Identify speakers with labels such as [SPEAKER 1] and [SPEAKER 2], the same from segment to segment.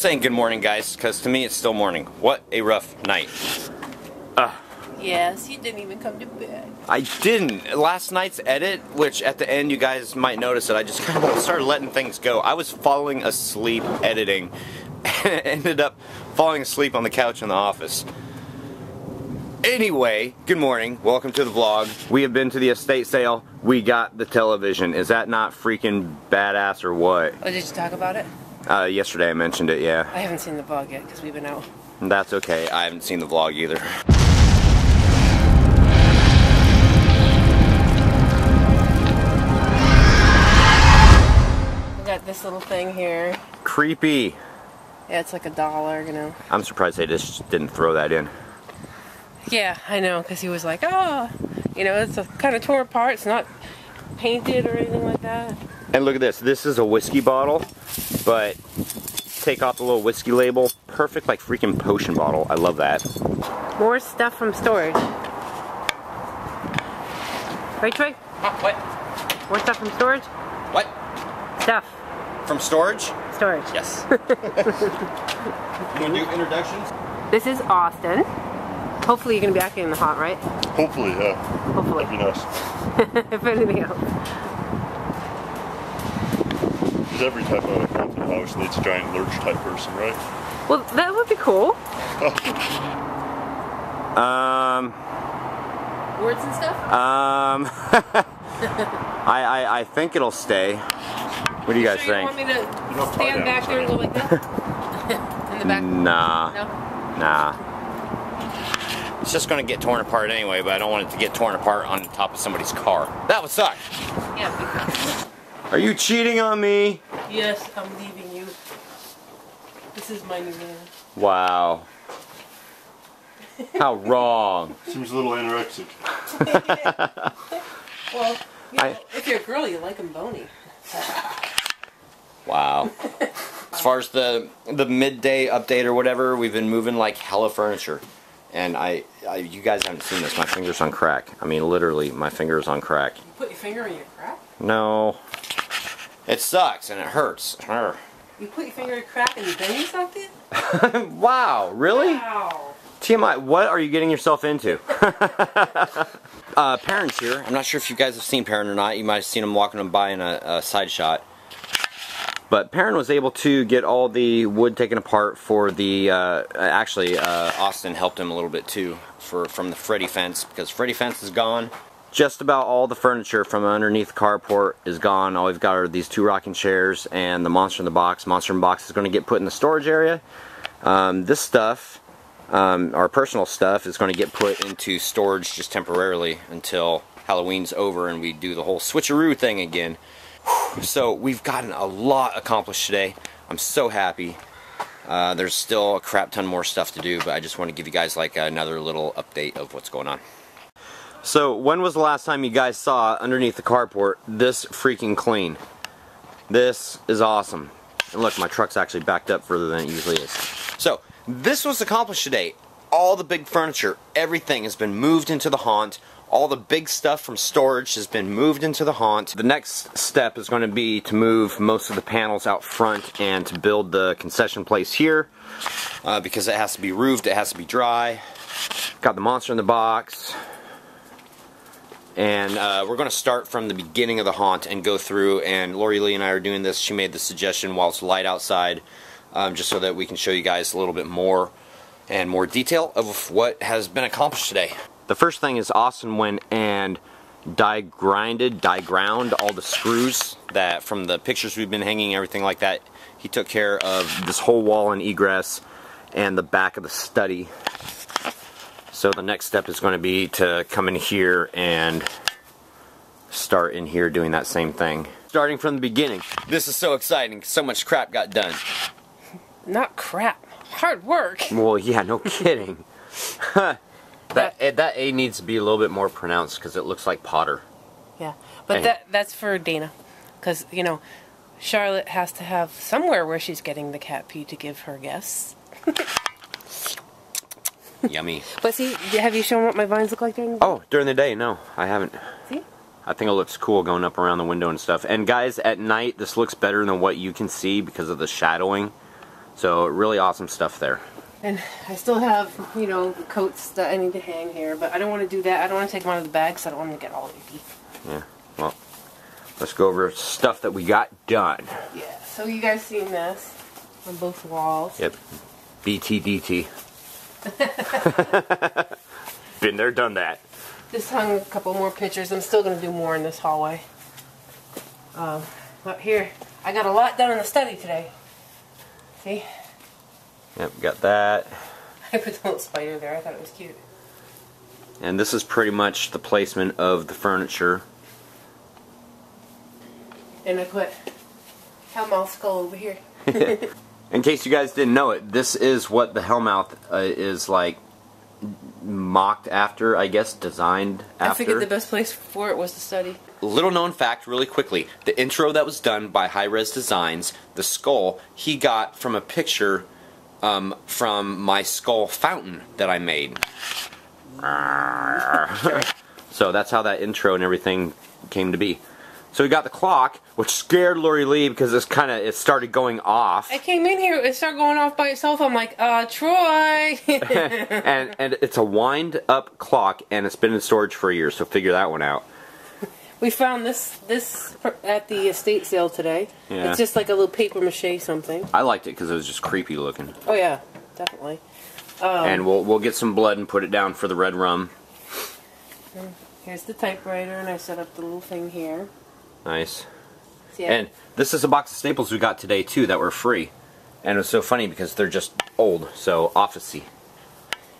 [SPEAKER 1] saying good morning guys because to me it's still morning. What a rough night.
[SPEAKER 2] Uh, Yes, you didn't even come to bed.
[SPEAKER 1] I didn't. Last night's edit which at the end you guys might notice that I just kind of started letting things go. I was falling asleep editing. And ended up falling asleep on the couch in the office. Anyway good morning. Welcome to the vlog. We have been to the estate sale. We got the television. Is that not freaking badass or what?
[SPEAKER 2] Oh, did you talk about it?
[SPEAKER 1] Uh, yesterday I mentioned it yeah
[SPEAKER 2] I haven't seen the vlog yet because we've been out.
[SPEAKER 1] That's okay. I haven't seen the vlog either.
[SPEAKER 2] We got this little thing here.
[SPEAKER 1] Creepy.
[SPEAKER 2] Yeah, it's like a dollar, you know.
[SPEAKER 1] I'm surprised they just didn't throw that in.
[SPEAKER 2] Yeah, I know, because he was like, oh, you know, it's a kind of torn apart. It's not painted or anything like that.
[SPEAKER 1] And look at this. This is a whiskey bottle, but take off the little whiskey label. Perfect like freaking potion bottle. I love that.
[SPEAKER 2] More stuff from storage. Right, Troy?
[SPEAKER 1] what?
[SPEAKER 2] More stuff from storage?
[SPEAKER 1] What?
[SPEAKER 2] Stuff.
[SPEAKER 1] From storage?
[SPEAKER 2] Storage.
[SPEAKER 1] Yes. you want to do introductions?
[SPEAKER 2] This is Austin. Hopefully you're going to be acting in the hot, right?
[SPEAKER 3] Hopefully, yeah.
[SPEAKER 2] Hopefully.
[SPEAKER 3] That'd be nice.
[SPEAKER 2] if anything else.
[SPEAKER 3] Because every type of haunted house needs a giant lurch type person, right?
[SPEAKER 2] Well, that would be cool.
[SPEAKER 1] Um,
[SPEAKER 2] Words and stuff?
[SPEAKER 1] um, I, I, I think it'll stay. What do you guys
[SPEAKER 2] sure
[SPEAKER 1] think?
[SPEAKER 2] You want me to
[SPEAKER 3] don't
[SPEAKER 2] stand
[SPEAKER 3] tie
[SPEAKER 2] back there and go like this? In the back?
[SPEAKER 1] Nah.
[SPEAKER 2] No?
[SPEAKER 1] Nah. It's just gonna get torn apart anyway, but I don't want it to get torn apart on top of somebody's car. That would suck.
[SPEAKER 2] Yeah.
[SPEAKER 1] Are you cheating on me?
[SPEAKER 2] Yes, I'm leaving you. This is my new man.
[SPEAKER 1] Wow. How wrong.
[SPEAKER 3] Seems a little anorexic.
[SPEAKER 2] Well, you know,
[SPEAKER 1] I-
[SPEAKER 2] if you're a girl, you like them bony.
[SPEAKER 1] Wow. As far as the the midday update or whatever, we've been moving like hella furniture. And I, I you guys haven't seen this, my finger's on crack. I mean literally my finger's on crack.
[SPEAKER 2] You put your finger in your crack?
[SPEAKER 1] No. It sucks and it hurts.
[SPEAKER 2] You put your finger in crack and you bang yourself in?
[SPEAKER 1] wow, really?
[SPEAKER 2] Wow.
[SPEAKER 1] TMI, what are you getting yourself into? uh, Perrin's here. I'm not sure if you guys have seen Perrin or not. You might have seen him walking him by in a, a side shot. But Perrin was able to get all the wood taken apart for the, uh, actually, uh, Austin helped him a little bit too for from the Freddy fence because Freddy fence is gone. Just about all the furniture from underneath the carport is gone. All we've got are these two rocking chairs and the monster in the box. Monster in the box is going to get put in the storage area. Um, this stuff um, our personal stuff is going to get put into storage just temporarily until Halloween's over and we do the whole switcheroo thing again. So we've gotten a lot accomplished today. I'm so happy. Uh, there's still a crap ton more stuff to do, but I just want to give you guys like another little update of what's going on. So when was the last time you guys saw underneath the carport this freaking clean? This is awesome. And look, my truck's actually backed up further than it usually is. So, this was accomplished today. All the big furniture, everything has been moved into the haunt. All the big stuff from storage has been moved into the haunt. The next step is going to be to move most of the panels out front and to build the concession place here. Uh, because it has to be roofed, it has to be dry. Got the monster in the box. And uh, we're going to start from the beginning of the haunt and go through. And Lori Lee and I are doing this. She made the suggestion while it's light outside, um, just so that we can show you guys a little bit more and more detail of what has been accomplished today. The first thing is Austin went and die grinded, die ground all the screws that from the pictures we've been hanging, everything like that. He took care of this whole wall and egress and the back of the study. So the next step is going to be to come in here and start in here doing that same thing. Starting from the beginning. This is so exciting. So much crap got done.
[SPEAKER 2] Not crap. Hard work.
[SPEAKER 1] Well, yeah, no kidding. that eh, that A needs to be a little bit more pronounced because it looks like Potter.
[SPEAKER 2] Yeah. But that that's for Dana. Because, you know, Charlotte has to have somewhere where she's getting the cat pee to give her guests.
[SPEAKER 1] Yummy.
[SPEAKER 2] But see, have you shown what my vines look like during the
[SPEAKER 1] Oh, during the day, no, I haven't.
[SPEAKER 2] See?
[SPEAKER 1] I think it looks cool going up around the window and stuff. And guys, at night, this looks better than what you can see because of the shadowing. So really awesome stuff there.
[SPEAKER 2] And I still have, you know, the coats that I need to hang here, but I don't want to do that. I don't want to take them out of the bag because I don't want them to get all icky.
[SPEAKER 1] Yeah. Well, let's go over stuff that we got done.
[SPEAKER 2] Yeah. So you guys seen this on both walls?
[SPEAKER 1] Yep. BTDT. Been there, done that.
[SPEAKER 2] Just hung a couple more pictures. I'm still going to do more in this hallway. Um, but here, I got a lot done in the study today. See?
[SPEAKER 1] Yep, got that.
[SPEAKER 2] I put the little spider there. I thought it was cute.
[SPEAKER 1] And this is pretty much the placement of the furniture.
[SPEAKER 2] And I put Hellmouth skull over here.
[SPEAKER 1] In case you guys didn't know it, this is what the Hellmouth uh, is like mocked after, I guess, designed after.
[SPEAKER 2] I figured the best place for it was the study.
[SPEAKER 1] Little known fact, really quickly the intro that was done by Hi-Rez Designs, the skull, he got from a picture um, from my skull fountain that I made. so that's how that intro and everything came to be. So we got the clock, which scared Lori Lee because it's kind of it started going off,
[SPEAKER 2] I came in here, it started going off by itself. I'm like, uh, Troy.
[SPEAKER 1] and and it's a wind up clock, and it's been in storage for a year. So figure that one out.
[SPEAKER 2] we found this this at the estate sale today.
[SPEAKER 1] Yeah.
[SPEAKER 2] It's just like a little paper mache something.
[SPEAKER 1] I liked it because it was just creepy looking.
[SPEAKER 2] Oh yeah, definitely.
[SPEAKER 1] and we'll we'll get some blood and put it down for the red rum.
[SPEAKER 2] Here's the typewriter, and I set up the little thing here.
[SPEAKER 1] Nice. And this is a box of staples we got today too that were free. And it was so funny because they're just old, so officey.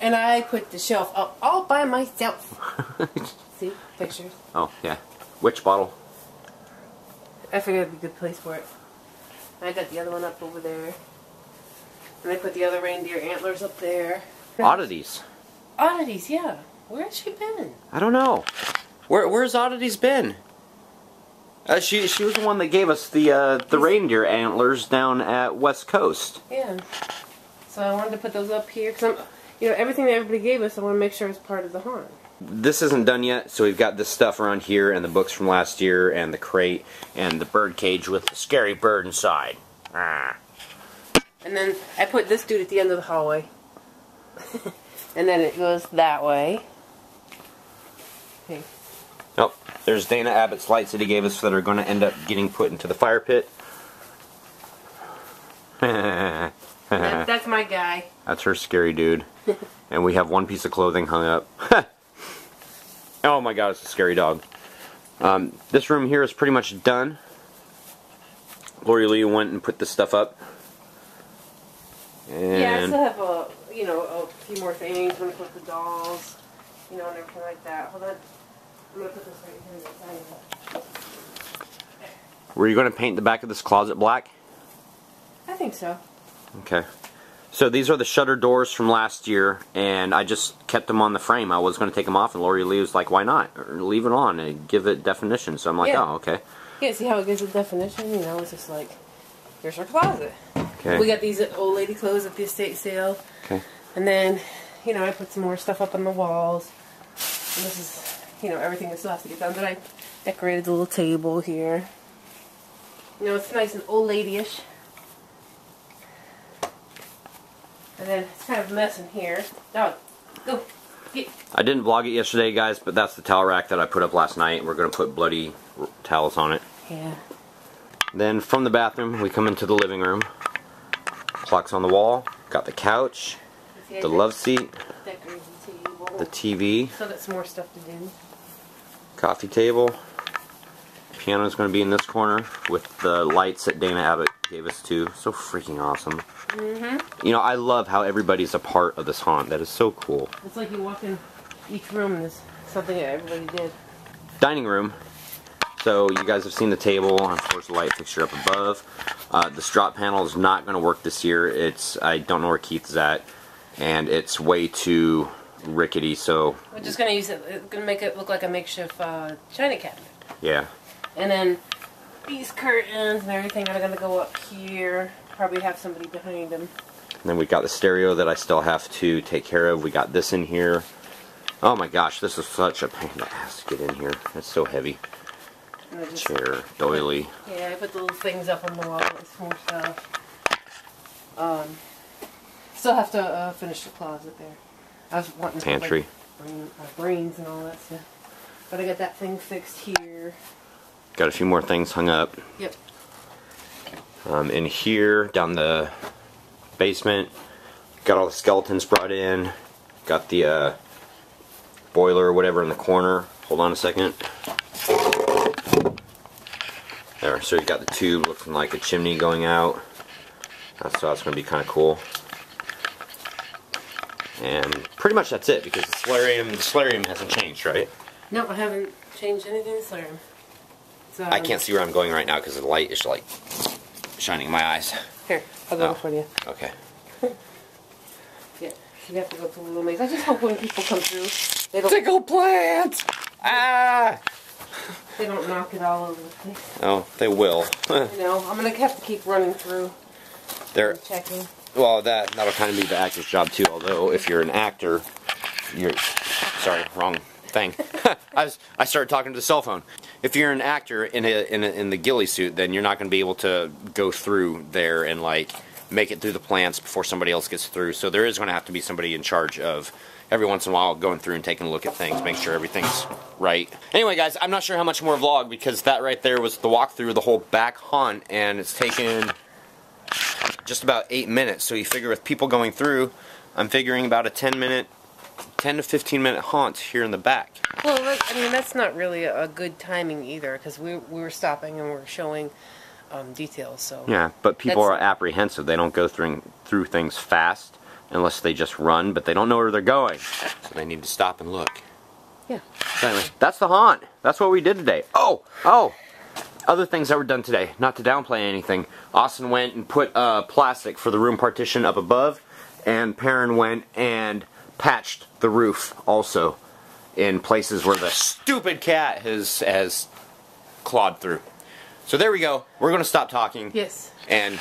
[SPEAKER 2] and I put the shelf up all by myself. See pictures.
[SPEAKER 1] Oh yeah, Which bottle.
[SPEAKER 2] I figured it'd be a good place for it. I got the other one up over there. And I put the other reindeer antlers up there.
[SPEAKER 1] Oddities.
[SPEAKER 2] Oddities, yeah. Where has she been?
[SPEAKER 1] I don't know. Where where's oddities been? Uh, she she was the one that gave us the uh, the reindeer antlers down at West Coast.
[SPEAKER 2] Yeah. So I wanted to put those up here because I'm, you know, everything that everybody gave us, I want to make sure it's part of the haunt.
[SPEAKER 1] This isn't done yet, so we've got this stuff around here and the books from last year and the crate and the bird cage with the scary bird inside. Ah.
[SPEAKER 2] And then I put this dude at the end of the hallway. and then it goes that way. Okay.
[SPEAKER 1] Oh, there's Dana Abbott's lights that he gave us that are going to end up getting put into the fire pit.
[SPEAKER 2] That, that's my guy.
[SPEAKER 1] That's her scary dude. and we have one piece of clothing hung up. oh my god, it's a scary dog. Um, this room here is pretty much done. Lori Lee went and put this stuff up.
[SPEAKER 2] Yeah, I still have a, you know, a few more things. I'm gonna put the dolls, you know, and everything like that. Hold on.
[SPEAKER 1] Were you going to paint the back of this closet black?
[SPEAKER 2] I think so.
[SPEAKER 1] Okay. So these are the shutter doors from last year, and I just kept them on the frame. I was going to take them off, and Lori Lee was like, "Why not? Or leave it on and give it definition." So I'm like,
[SPEAKER 2] Yeah.
[SPEAKER 1] "Oh, okay."
[SPEAKER 2] Yeah, see how it gives a definition? You know, it's just like, here's our closet.
[SPEAKER 1] Okay.
[SPEAKER 2] We got these old lady clothes at the estate sale.
[SPEAKER 1] okay.
[SPEAKER 2] And then, you know, I put some more stuff up on the walls. And this is, you know, everything that still has to get done. But I decorated the little table here. You know, it's nice and old ladyish. And then it's kind of a mess in here. Dog, go. Get.
[SPEAKER 1] I didn't vlog it yesterday, guys, but that's the towel rack that I put up last night. We're going to put bloody r- towels on it.
[SPEAKER 2] Yeah.
[SPEAKER 1] Then from the bathroom, we come into the living room. Clock's on the wall. Got the couch,
[SPEAKER 2] See,
[SPEAKER 1] the
[SPEAKER 2] dec-
[SPEAKER 1] love seat,
[SPEAKER 2] the table.
[SPEAKER 1] the TV,
[SPEAKER 2] Still got some more stuff to do.
[SPEAKER 1] Coffee table. Piano is going to be in this corner with the lights that Dana Abbott gave us too. So freaking awesome.
[SPEAKER 2] Mm-hmm.
[SPEAKER 1] You know, I love how everybody's a part of this haunt. That is so cool.
[SPEAKER 2] It's like you walk in each room and there's something that everybody did.
[SPEAKER 1] Dining room. So you guys have seen the table, and of course the light fixture up above. Uh, the strop panel is not going to work this year. It's I don't know where Keith's at, and it's way too rickety. So
[SPEAKER 2] We're just gonna use it. Gonna make it look like a makeshift uh, china cabinet.
[SPEAKER 1] yeah,
[SPEAKER 2] And then these curtains and everything are gonna go up here. Probably have somebody behind them.
[SPEAKER 1] And then we got the stereo that I still have to take care of. We got this in here. Oh my gosh, this is such a pain in the ass to get in here. It's so heavy.
[SPEAKER 2] Just,
[SPEAKER 1] Chair, doily.
[SPEAKER 2] yeah, I put the little things up on the wall. It's more stuff. Um, still have to uh, finish the closet there. I was wanting to
[SPEAKER 1] Pantry.
[SPEAKER 2] like, bring my brains and all that stuff. But I got that thing fixed here.
[SPEAKER 1] Got a few more things hung up.
[SPEAKER 2] Yep.
[SPEAKER 1] Um, in here, down the basement, got all the skeletons brought in. Got the uh, boiler or whatever in the corner. Hold on a second. There, so you got the tube looking like a chimney going out. That's, so that's going to be kind of cool. And pretty much that's it because the solarium, the solarium hasn't changed, right?
[SPEAKER 2] No, I haven't changed anything this year. So,
[SPEAKER 1] I can't see where I'm going right now because the light is like shining in my eyes.
[SPEAKER 2] Here, I'll go
[SPEAKER 1] Oh.
[SPEAKER 2] for you.
[SPEAKER 1] Okay.
[SPEAKER 2] Yeah, you have to go to a little maze. I just hope when people come through, they don't
[SPEAKER 1] Tickle plant! Ah!
[SPEAKER 2] they don't knock it all over the place.
[SPEAKER 1] Oh, they will.
[SPEAKER 2] You know, I'm gonna have to keep running through
[SPEAKER 1] They're
[SPEAKER 2] checking.
[SPEAKER 1] Well. That that'll kind of be the actor's job too. Although, if you're an actor, you're sorry, wrong thing. I was I started talking to the cell phone. If you're an actor in a, in a, in the ghillie suit, then you're not going to be able to go through there and like make it through the plants before somebody else gets through. So there is going to have to be somebody in charge of every once in a while going through and taking a look at things, make sure everything's right. Anyway, guys, I'm not sure how much more vlog because that right there was the walkthrough of the whole back haunt, and it's taken just about eight minutes. So you figure with people going through, I'm figuring about a 10 minute, 10 to 15 minute haunt here in the back.
[SPEAKER 2] Well, that, I mean, that's not really a good timing either, because we we were stopping and we were showing um, details. So
[SPEAKER 1] Yeah, but people
[SPEAKER 2] That's-
[SPEAKER 1] are apprehensive. They don't go through through things fast unless they just run, but they don't know where they're going. So they need to stop and look.
[SPEAKER 2] yeah.
[SPEAKER 1] So anyway, that's the haunt. That's what we did today. Oh, oh. Other things that were done today, not to downplay anything. Austin went and put uh, plastic for the room partition up above, and Perrin went and patched the roof also in places where the stupid cat has has clawed through. So there we go. We're gonna stop talking.
[SPEAKER 2] Yes.
[SPEAKER 1] And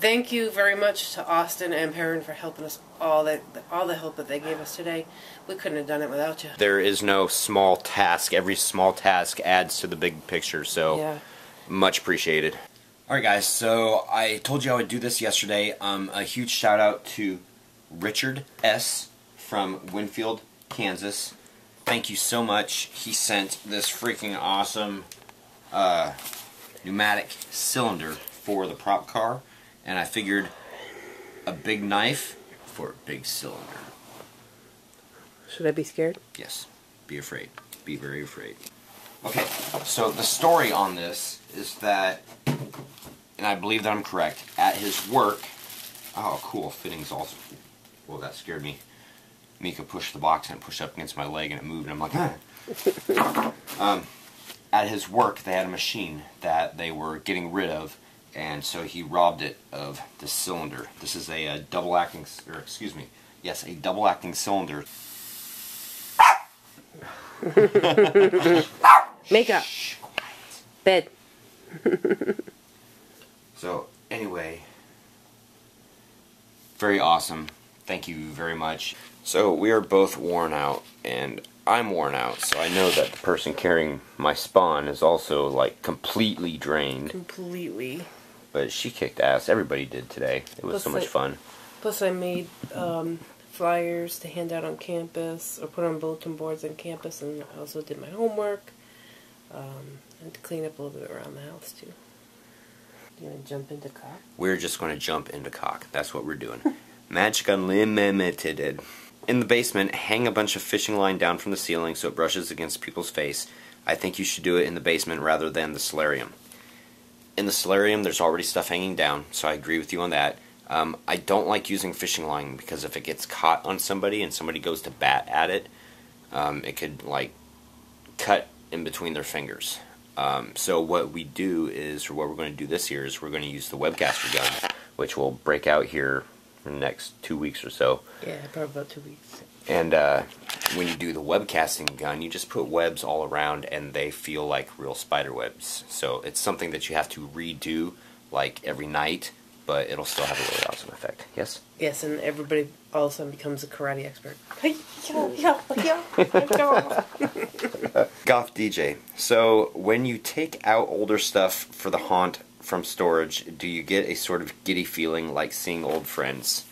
[SPEAKER 2] Thank you very much to Austin and Perrin for helping us all that all the help that they gave us today. We couldn't have done it without you.
[SPEAKER 1] there is no small task. Every small task adds to the big picture. So
[SPEAKER 2] Yeah.
[SPEAKER 1] much appreciated. All right, guys. So I told you I would do this yesterday. Um, a huge shout out to Richard S. from Winfield, Kansas. Thank you so much. He sent this freaking awesome uh, pneumatic cylinder for the prop car, and I figured a big knife for a big cylinder.
[SPEAKER 2] Should I be scared?
[SPEAKER 1] Yes. Be afraid. Be very afraid. Okay, so the story on this is that, and I believe that I'm correct, at his work. Oh, cool. Fittings also. Well, that scared me. Mika pushed the box and it pushed up against my leg and it moved, and I'm like, ah. um, at his work, they had a machine that they were getting rid of, and so he robbed it of the cylinder. This is a, uh double acting, or excuse me, yes, a double acting cylinder.
[SPEAKER 2] Makeup. Bed.
[SPEAKER 1] So, anyway, very awesome. Thank you very much. So, we are both worn out, and I'm worn out, so I know that the person carrying my spawn is also, like, completely drained.
[SPEAKER 2] Completely.
[SPEAKER 1] But she kicked ass. Everybody did today. It was
[SPEAKER 2] Plus,
[SPEAKER 1] so much
[SPEAKER 2] like-
[SPEAKER 1] fun.
[SPEAKER 2] Plus, I made um, flyers to hand out on campus or put on bulletin boards on campus, and I also did my homework um, and to clean up a little bit around the house too. You gonna jump into cop?
[SPEAKER 1] We're just going to jump into cock. That's what we're doing. Magic Unlimited. In the basement, hang a bunch of fishing line down from the ceiling so it brushes against people's face. I think you should do it in the basement rather than the solarium. In the solarium, there's already stuff hanging down, so I agree with you on that. Um, I don't like using fishing line because if it gets caught on somebody and somebody goes to bat at it, um, it could like cut in between their fingers. Um, so what we do is, or what we're going to do this year is we're going to use the webcaster gun, which will break out here in the next two weeks or so.
[SPEAKER 2] Yeah, probably about two weeks.
[SPEAKER 1] And uh, when you do the webcasting gun, you just put webs all around, and they feel like real spider webs. So it's something that you have to redo like every night, but it'll still have a really awesome effect. Yes.
[SPEAKER 2] Yes, and everybody all of a sudden becomes a karate expert.
[SPEAKER 1] Goth DJ. So when you take out older stuff for the haunt from storage, do you get a sort of giddy feeling like seeing old friends?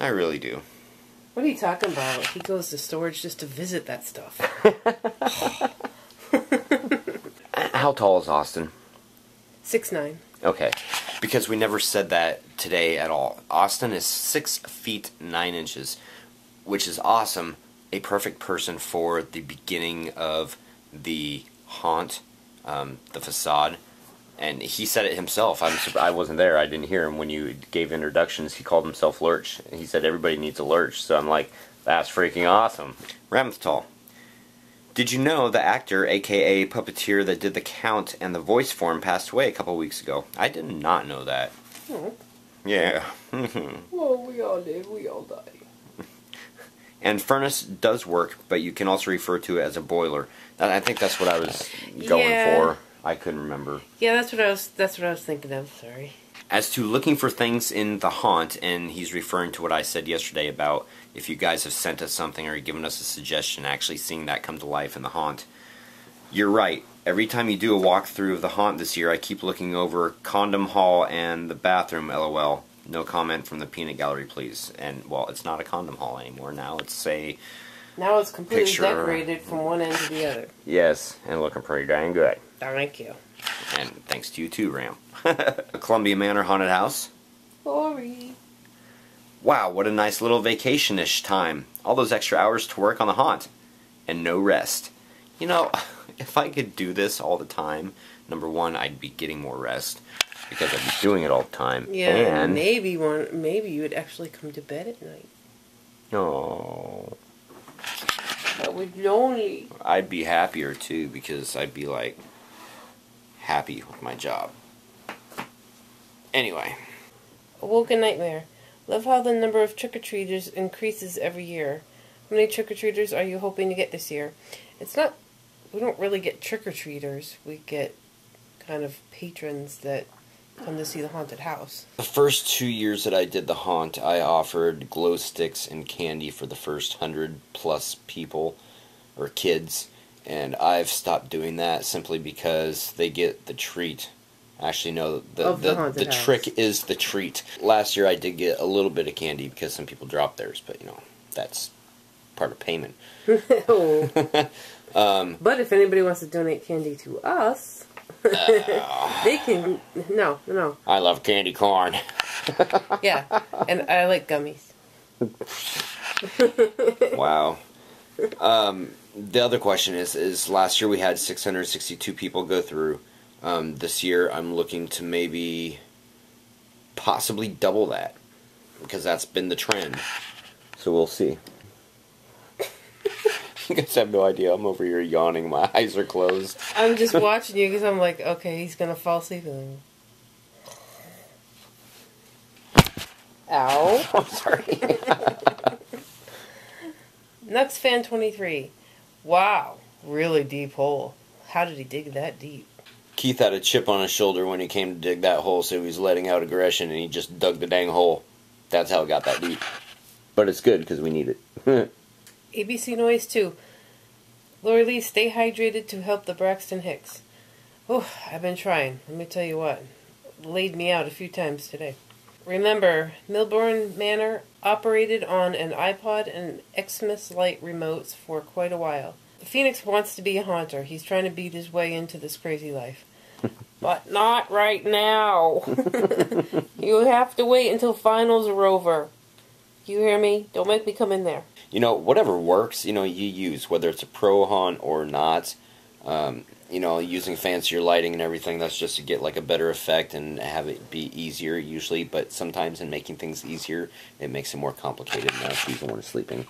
[SPEAKER 1] I really do.
[SPEAKER 2] What are you talking about? He goes to storage just to visit that stuff.
[SPEAKER 1] How tall is Austin?
[SPEAKER 2] Six nine.
[SPEAKER 1] Okay, because we never said that today at all. Austin is six feet nine inches, which is awesome. A perfect person for the beginning of the haunt, um, the facade. And he said it himself. I'm I wasn't there. I didn't hear him when you gave introductions. He called himself Lurch. He said everybody needs a Lurch. So I'm like, that's freaking awesome. Ramthal. Did you know the actor, aka puppeteer that did the count and the voice form, passed away a couple weeks ago? I did not know that.
[SPEAKER 2] Oh.
[SPEAKER 1] Yeah.
[SPEAKER 2] Well, we all live, we all die.
[SPEAKER 1] and furnace does work, but you can also refer to it as a boiler. I think that's what I was going
[SPEAKER 2] Yeah.
[SPEAKER 1] for. I couldn't remember.
[SPEAKER 2] Yeah, that's what I was. That's what I was thinking of. Sorry.
[SPEAKER 1] As to looking for things in the haunt, and he's referring to what I said yesterday about if you guys have sent us something or given us a suggestion, actually seeing that come to life in the haunt. You're right. Every time you do a walkthrough of the haunt this year, I keep looking over condom hall and the bathroom. LOL. No comment from the peanut gallery, please. And well, it's not a condom hall anymore. Now it's a
[SPEAKER 2] Now it's completely
[SPEAKER 1] Picture.
[SPEAKER 2] decorated from one end to the other.
[SPEAKER 1] yes, and looking pretty dang good.
[SPEAKER 2] Thank you.
[SPEAKER 1] And thanks to you too, Ram. A Columbia Manor haunted house.
[SPEAKER 2] Sorry.
[SPEAKER 1] Wow, what a nice little vacation-ish time. All those extra hours to work on the haunt. And no rest. You know, if I could do this all the time, number one, I'd be getting more rest. Because I'd be doing it all the time.
[SPEAKER 2] Yeah,
[SPEAKER 1] And,
[SPEAKER 2] maybe one. Maybe you would actually come to bed at night.
[SPEAKER 1] oh,
[SPEAKER 2] That would be lonely.
[SPEAKER 1] I'd be happier too because I'd be like happy with my job. Anyway,
[SPEAKER 2] Awoken nightmare. Love how the number of trick or treaters increases every year. How many trick or treaters are you hoping to get this year? It's not. We don't really get trick or treaters. We get kind of patrons that come to see the haunted house.
[SPEAKER 1] the first two years that I did the haunt, I offered glow sticks and candy for the first hundred plus people or kids, and I've stopped doing that simply because they get the treat. Actually, no, the
[SPEAKER 2] Of the
[SPEAKER 1] the, the trick is the treat. Last year, I did get a little bit of candy because some people dropped theirs, but you know that's part of payment. Um,
[SPEAKER 2] But if anybody wants to donate candy to us, they can. No, no.
[SPEAKER 1] I love candy corn.
[SPEAKER 2] Yeah, and I like gummies.
[SPEAKER 1] wow. Um, the other question is: is last year we had 662 people go through. Um, this year, I'm looking to maybe, possibly double that, because that's been the trend. So we'll see. you guys have no idea. I'm over here yawning. My eyes are closed.
[SPEAKER 2] I'm just watching you because I'm like, okay, he's gonna fall asleep. Ow.
[SPEAKER 1] I'm sorry.
[SPEAKER 2] Nux fan 23. Wow, really deep hole. How did he dig that deep?
[SPEAKER 1] Keith had a chip on his shoulder when he came to dig that hole, so he was letting out aggression, and he just dug the dang hole. That's how it got that deep. But it's good because we need it.
[SPEAKER 2] ABC Noise 2. Lori Lee, stay hydrated to help the Braxton Hicks. Oh, I've been trying. Let me tell you what. Laid me out a few times today. Remember, Milburn Manor operated on an iPod and Xmas Light remotes for quite a while. Phoenix wants to be a haunter. He's trying to beat his way into this crazy life. but not right now. you have to wait until finals are over. You hear me? Don't make me come in there.
[SPEAKER 1] you know, whatever works, you know, you use, whether it's a pro haunt or not. Um, you know, using fancier lighting and everything, that's just to get like a better effect and have it be easier usually. But sometimes in making things easier, it makes it more complicated. Now she's the one sleeping.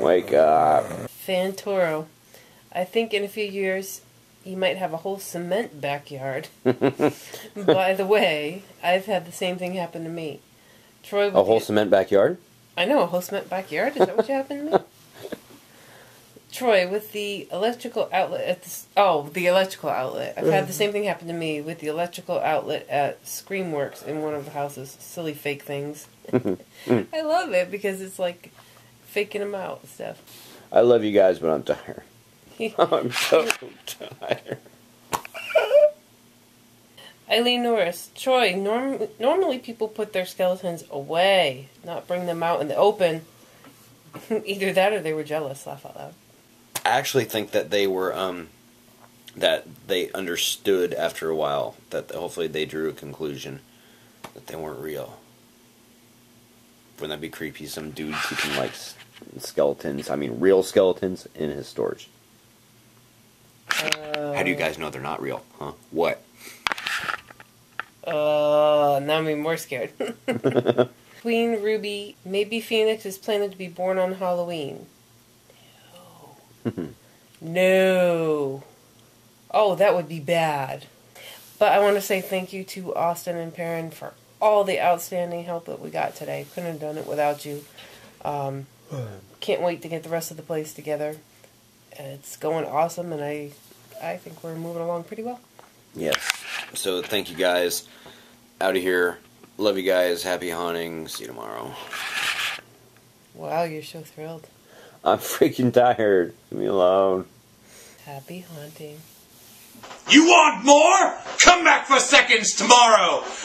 [SPEAKER 1] Wake up.
[SPEAKER 2] Fantoro. I think in a few years you might have a whole cement backyard. By the way, I've had the same thing happen to me. Troy,
[SPEAKER 1] A whole
[SPEAKER 2] the-
[SPEAKER 1] cement backyard?
[SPEAKER 2] I know a whole cement backyard. Is that what happened to me? Troy, with the electrical outlet at the oh the electrical outlet, I've had the mm-hmm. same thing happen to me with the electrical outlet at Screamworks in one of the houses. Silly fake things. Mm-hmm. I love it because it's like faking them out and stuff.
[SPEAKER 1] I love you guys, but I'm tired. I'm so tired.
[SPEAKER 2] Eileen Norris, Troy. Norm- normally, people put their skeletons away, not bring them out in the open. Either that, or they were jealous. Laugh out loud.
[SPEAKER 1] I actually think that they were um, that they understood after a while that hopefully they drew a conclusion that they weren't real. Wouldn't that be creepy? Some dude keeping like skeletons, I mean real skeletons, in his storage.
[SPEAKER 2] Uh,
[SPEAKER 1] How do you guys know they're not real? Huh? What?
[SPEAKER 2] Uh, now I'm even more scared. Queen Ruby, maybe Phoenix is planning to be born on Halloween. No. Oh, that would be bad. But I want to say thank you to Austin and Perrin for all the outstanding help that we got today. Couldn't have done it without you. Um, can't wait to get the rest of the place together. It's going awesome, and I, I think we're moving along pretty well.
[SPEAKER 1] Yes. So thank you guys. Out of here. Love you guys. Happy hunting. See you tomorrow.
[SPEAKER 2] Wow, you're so thrilled.
[SPEAKER 1] I'm freaking tired. Leave me alone.
[SPEAKER 2] Happy hunting.
[SPEAKER 4] You want more? Come back for seconds tomorrow.